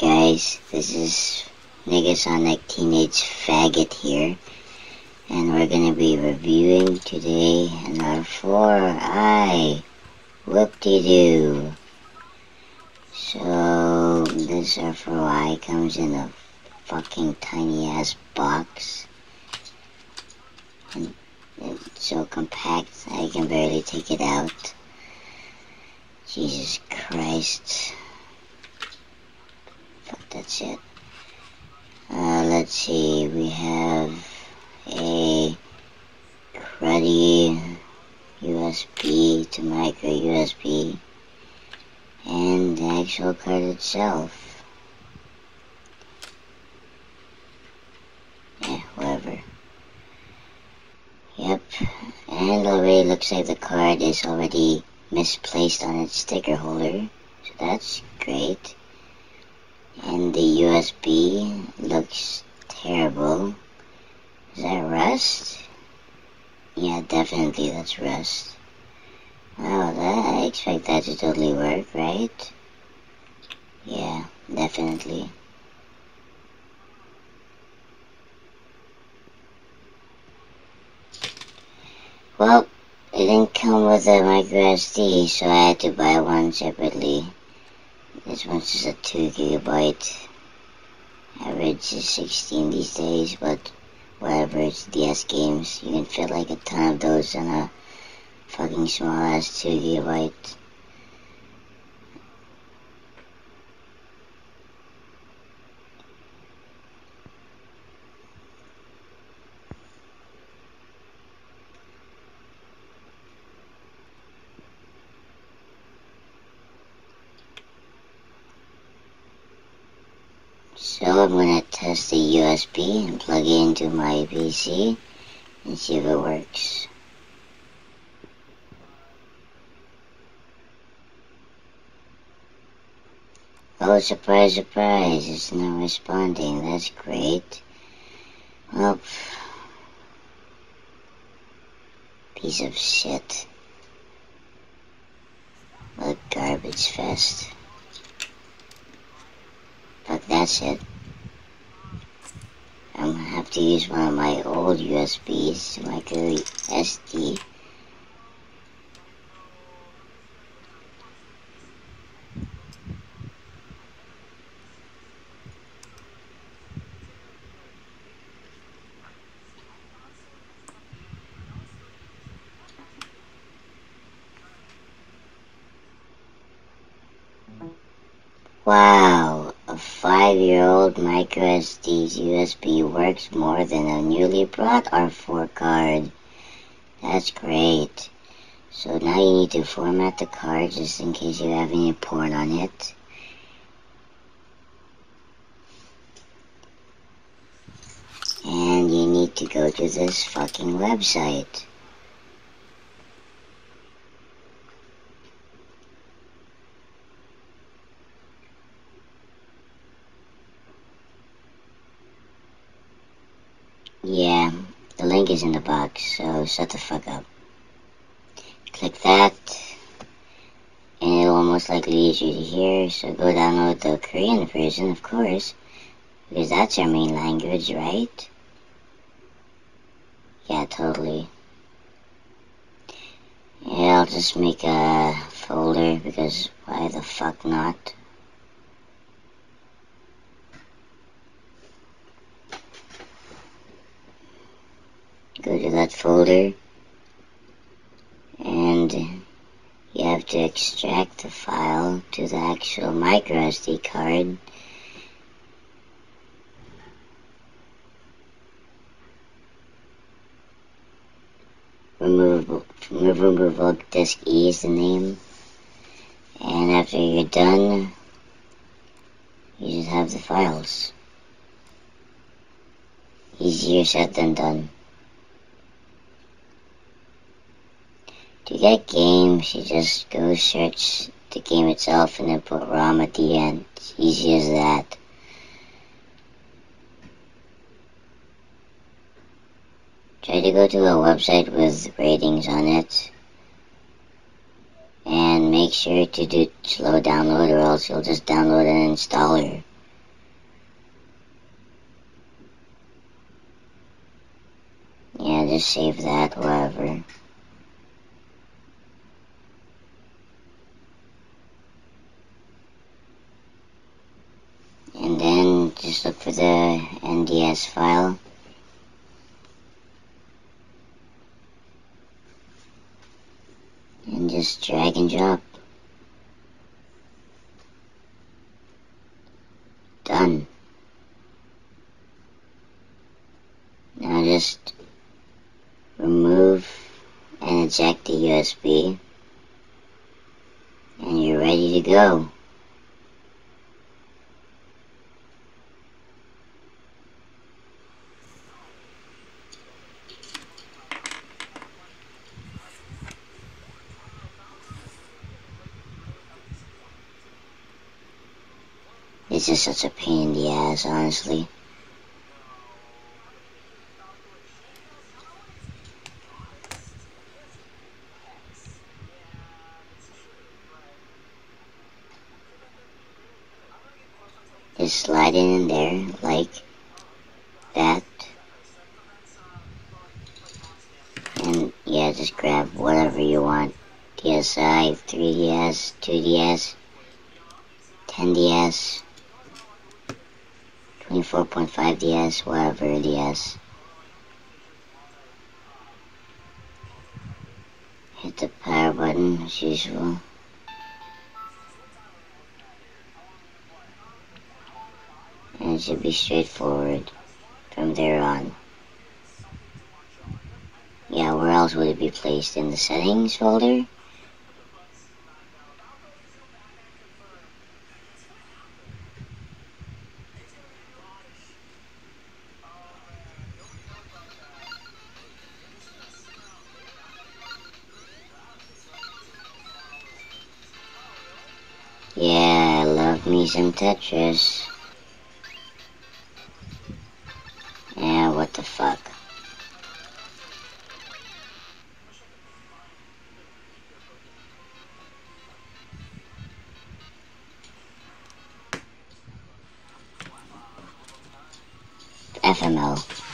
guys, this is Negasonic Teenage Faggot here, and we're gonna be reviewing today an R4i. Whoop-de-doo. So, this R4i comes in a fucking tiny ass box, and it's so compact I can barely take it out. Jesus Christ that's it. Uh, let's see, we have a cruddy USB to micro USB and the actual card itself. Yeah, whatever. Yep, and already looks like the card is already misplaced on its sticker holder, so that's great. And the USB looks terrible. Is that rust? Yeah, definitely that's rust. Oh, that, I expect that to totally work, right? Yeah, definitely. Well, it didn't come with a micro SD, so I had to buy one separately. This one's just a 2 gigabyte. Average is 16 these days, but whatever, it's DS games. You can fit like a ton of those in a fucking small ass 2 gigabyte. So I'm to test the USB and plug it into my PC and see if it works. Oh, surprise, surprise, it's not responding. That's great. Well, piece of shit. What garbage fest. But that's it. I'm gonna have to use one of my old USBs, my good SD. Wow five-year-old microSD's USB works more than a newly brought R4 card. That's great. So now you need to format the card just in case you have any porn on it. And you need to go to this fucking website. Yeah, the link is in the box, so shut the fuck up. Click that, and it'll most likely lead you to here, so go download the Korean version, of course, because that's your main language, right? Yeah, totally. Yeah, I'll just make a folder, because why the fuck not? Go to that folder. And you have to extract the file to the actual micro SD card. Removable, removable disk E is the name. And after you're done you just have the files. Easier said than done To get games, you just go search the game itself and then put ROM at the end. It's easy as that. Try to go to a website with ratings on it. And make sure to do slow download or else you'll just download an installer. Yeah, just save that, whatever. Look for the NDS file. And just drag and drop. Done. Now just remove and eject the USB and you're ready to go. It's just such a pain in the ass, honestly. Just slide in there like that. And yeah, just grab whatever you want. DSi, 3DS, 2DS, 10DS. 24.5 DS, whatever DS. Hit the power button as usual. And it should be straightforward from there on. Yeah, where else would it be placed? In the settings folder? Love me Tetris. Yeah, what the fuck. FML.